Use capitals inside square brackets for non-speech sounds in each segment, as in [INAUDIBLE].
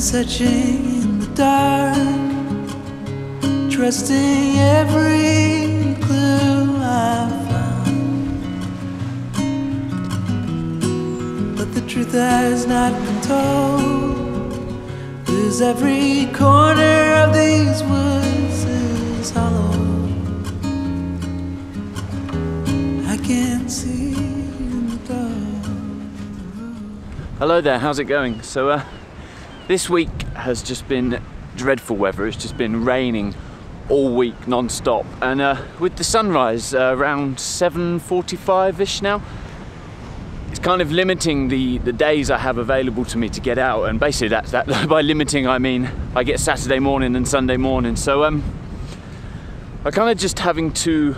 searching in the dark, trusting every clue I found. But the truth has not been told. Cause every corner of these woods is hollow. I can't see in the dark. Hello there, how's it going? So, uh, this week has just been dreadful weather. It's just been raining all week non-stop, and uh, with the sunrise uh, around 7:45ish now, it's kind of limiting the the days I have available to me to get out. And basically, that's that. [LAUGHS] By limiting, I mean I get Saturday morning and Sunday morning. So, um, I kind of just having to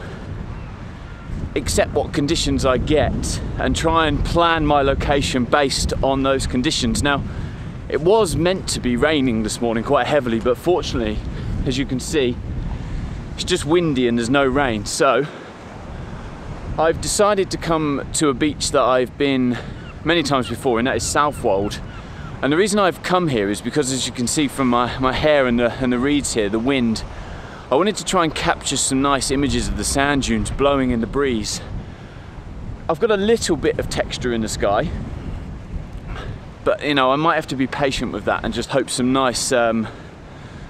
accept what conditions I get and try and plan my location based on those conditions. Now, it was meant to be raining this morning quite heavily, but fortunately, as you can see, it's just windy and there's no rain. So, I've decided to come to a beach that I've been many times before, and that is Southwold. And the reason I've come here is because, as you can see from my, my hair and the, and the reeds here, the wind, I wanted to try and capture some nice images of the sand dunes blowing in the breeze. I've got a little bit of texture in the sky, but you know I might have to be patient with that and just hope some nice um,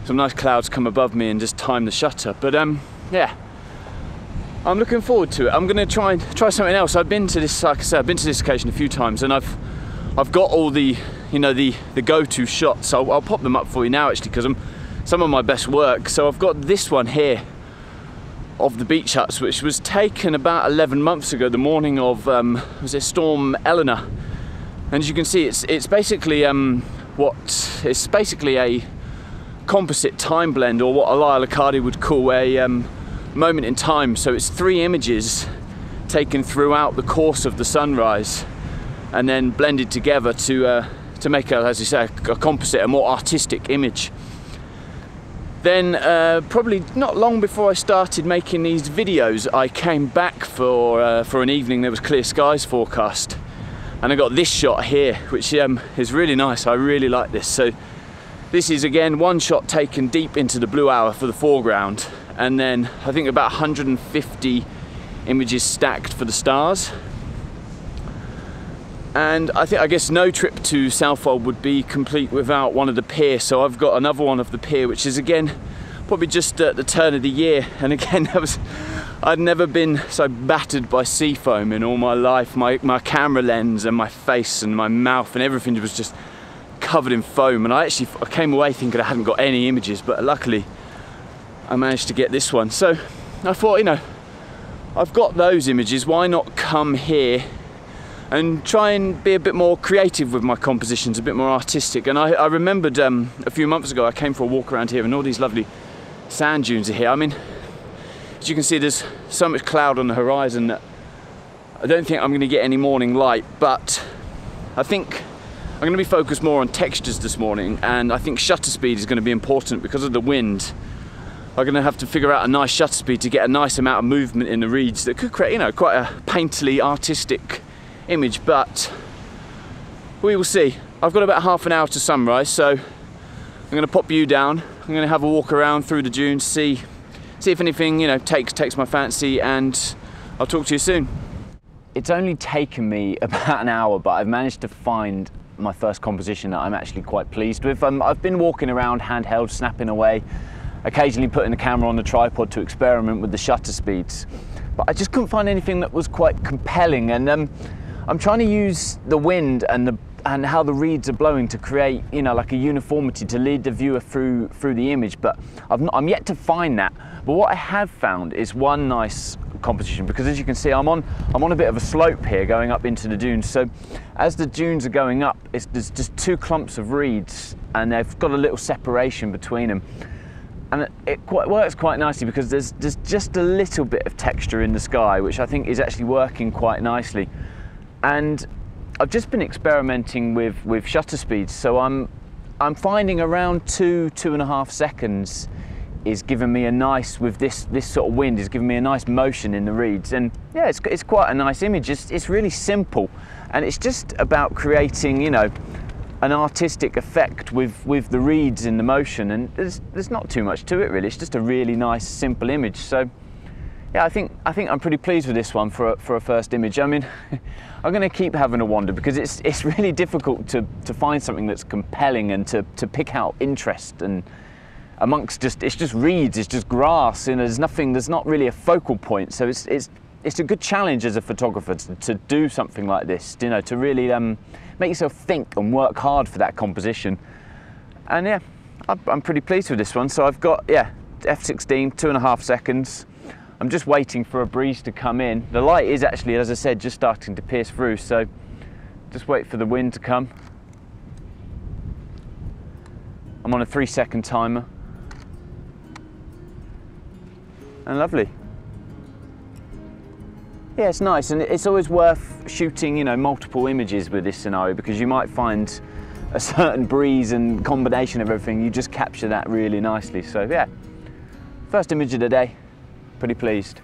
some nice clouds come above me and just time the shutter. But um, yeah, I'm looking forward to it. I'm going to try and try something else. I've been to this, like I said, I've been to this occasion a few times, and I've I've got all the you know the the go-to shots. I'll, I'll pop them up for you now actually because I'm some of my best work. So I've got this one here of the beach huts, which was taken about 11 months ago, the morning of um, was it Storm Eleanor, and as you can see, it's it's basically um, what it's basically a composite time blend, or what Elia Locardi would call a um, moment in time. So it's three images taken throughout the course of the sunrise, and then blended together to uh, to make a, as you say, a composite, a more artistic image. Then, uh, probably not long before I started making these videos, I came back for uh, for an evening. There was clear skies forecast, and I got this shot here, which um, is really nice. I really like this. So, this is again one shot taken deep into the blue hour for the foreground, and then I think about 150 images stacked for the stars. And I think I guess no trip to Southwold would be complete without one of the pier. So I've got another one of the pier, which is again probably just at the turn of the year. And again, [LAUGHS] that was I'd never been so battered by sea foam in all my life. My my camera lens and my face and my mouth and everything was just covered in foam. And I actually I came away thinking I hadn't got any images, but luckily I managed to get this one. So I thought, you know, I've got those images. Why not come here? and try and be a bit more creative with my compositions, a bit more artistic. And I, I remembered um, a few months ago I came for a walk around here and all these lovely sand dunes are here. I mean, as you can see, there's so much cloud on the horizon that I don't think I'm going to get any morning light, but I think I'm going to be focused more on textures this morning, and I think shutter speed is going to be important because of the wind. I'm going to have to figure out a nice shutter speed to get a nice amount of movement in the reeds that could create, you know, quite a painterly, artistic image, but we will see. I've got about half an hour to sunrise, so I'm going to pop you down. I'm going to have a walk around through the dunes, see see if anything you know takes takes my fancy, and I'll talk to you soon. It's only taken me [LAUGHS] about an hour, but I've managed to find my first composition that I'm actually quite pleased with. Um, I've been walking around handheld, snapping away, occasionally putting the camera on the tripod to experiment with the shutter speeds, but I just couldn't find anything that was quite compelling. And um, I'm trying to use the wind and the and how the reeds are blowing to create, you know, like a uniformity to lead the viewer through through the image. But I've not, I'm yet to find that. But what I have found is one nice composition because, as you can see, I'm on I'm on a bit of a slope here, going up into the dunes. So, as the dunes are going up, there's just two clumps of reeds, and they've got a little separation between them. And it, it quite works quite nicely because there's there's just a little bit of texture in the sky, which I think is actually working quite nicely. And I've just been experimenting with, with shutter speeds, so I'm, I'm finding around two, two and a half seconds is giving me a nice, with this, this sort of wind, is giving me a nice motion in the reeds. And yeah, it's, it's quite a nice image. It's, it's really simple. And it's just about creating, you know, an artistic effect with, with the reeds in the motion and there's, there's not too much to it really it's just a really nice simple image so yeah I think I think I'm pretty pleased with this one for a, for a first image I mean [LAUGHS] I'm going to keep having a wander because it's it's really [LAUGHS] difficult to, to find something that's compelling and to, to pick out interest and amongst just it's just reeds it's just grass and there's nothing there's not really a focal point so it's it's it's a good challenge as a photographer to, to do something like this you know to really um, make yourself think and work hard for that composition. And yeah, I'm pretty pleased with this one. So I've got, yeah, f16, two and a half seconds. I'm just waiting for a breeze to come in. The light is actually, as I said, just starting to pierce through. So just wait for the wind to come. I'm on a three second timer. And lovely yeah, it's nice, and it's always worth shooting, you know, multiple images with this scenario because you might find a certain breeze and combination of everything. You just capture that really nicely. So yeah, first image of the day, pretty pleased.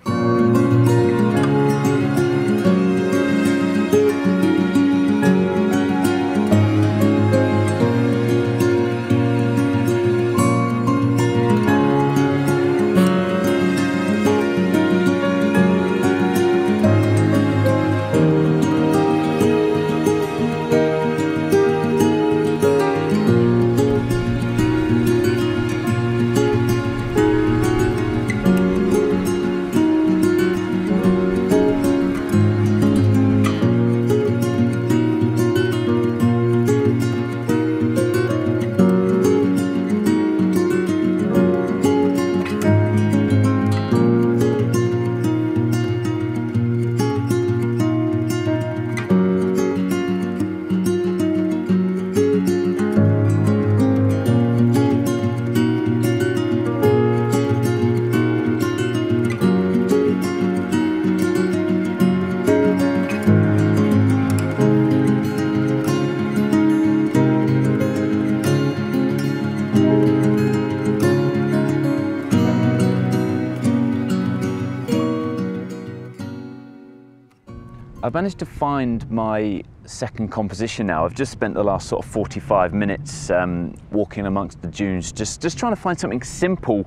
I've managed to find my second composition now. I've just spent the last sort of 45 minutes um, walking amongst the dunes, just, just trying to find something simple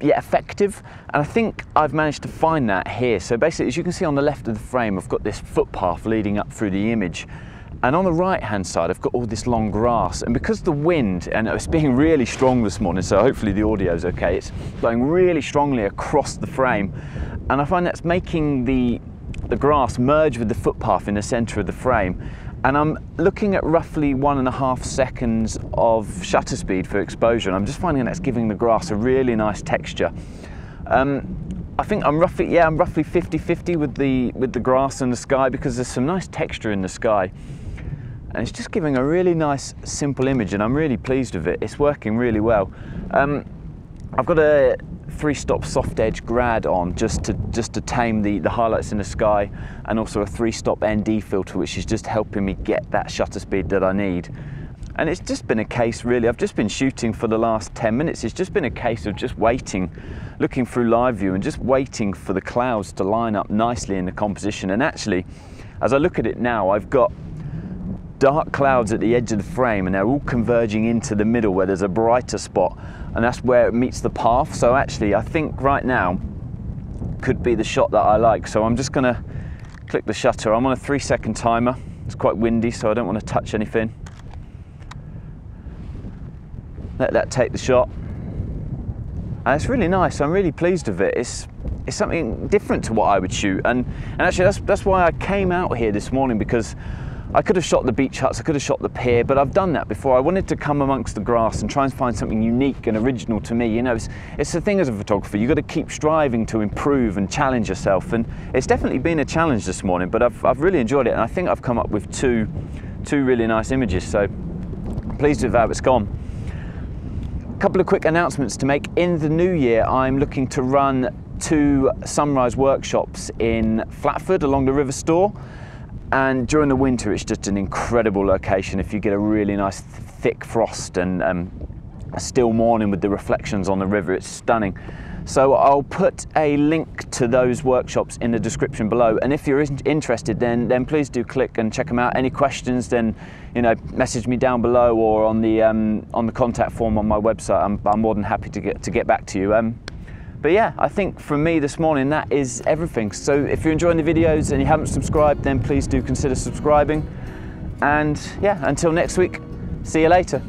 yet effective. And I think I've managed to find that here. So basically, as you can see on the left of the frame, I've got this footpath leading up through the image. And on the right hand side, I've got all this long grass. And because the wind, and it's being really strong this morning, so hopefully the audio is okay, it's blowing really strongly across the frame. And I find that's making the the grass merge with the footpath in the center of the frame. And I'm looking at roughly one and a half seconds of shutter speed for exposure. And I'm just finding that's giving the grass a really nice texture. Um, I think I'm roughly, yeah, I'm roughly 50-50 with the, with the grass and the sky because there's some nice texture in the sky. And it's just giving a really nice, simple image and I'm really pleased with it. It's working really well. Um, I've got a three stop soft edge grad on just to just to tame the, the highlights in the sky and also a three stop ND filter which is just helping me get that shutter speed that I need. And it's just been a case really, I've just been shooting for the last 10 minutes. It's just been a case of just waiting, looking through live view and just waiting for the clouds to line up nicely in the composition. And actually, as I look at it now, I've got dark clouds at the edge of the frame and they're all converging into the middle where there's a brighter spot and that's where it meets the path. So actually, I think right now could be the shot that I like. So I'm just gonna click the shutter. I'm on a three second timer. It's quite windy, so I don't want to touch anything. Let that take the shot. And it's really nice. I'm really pleased with it. It's it's something different to what I would shoot. And and actually that's that's why I came out here this morning because I could have shot the beach huts, I could have shot the pier, but I've done that before. I wanted to come amongst the grass and try and find something unique and original to me. You know, it's, it's the thing as a photographer, you've got to keep striving to improve and challenge yourself. And it's definitely been a challenge this morning, but I've, I've really enjoyed it. And I think I've come up with two, two really nice images. So pleased with how it's gone. A couple of quick announcements to make. In the new year, I'm looking to run two sunrise workshops in Flatford along the River Stour. And during the winter, it's just an incredible location. If you get a really nice thick frost and um, a still morning with the reflections on the river, it's stunning. So I'll put a link to those workshops in the description below. And if you're interested, then then please do click and check them out. Any questions, then you know message me down below or on the um, on the contact form on my website. I'm, I'm more than happy to get to get back to you. Um, but yeah, I think for me this morning that is everything. So if you're enjoying the videos and you haven't subscribed, then please do consider subscribing. And yeah, until next week, see you later.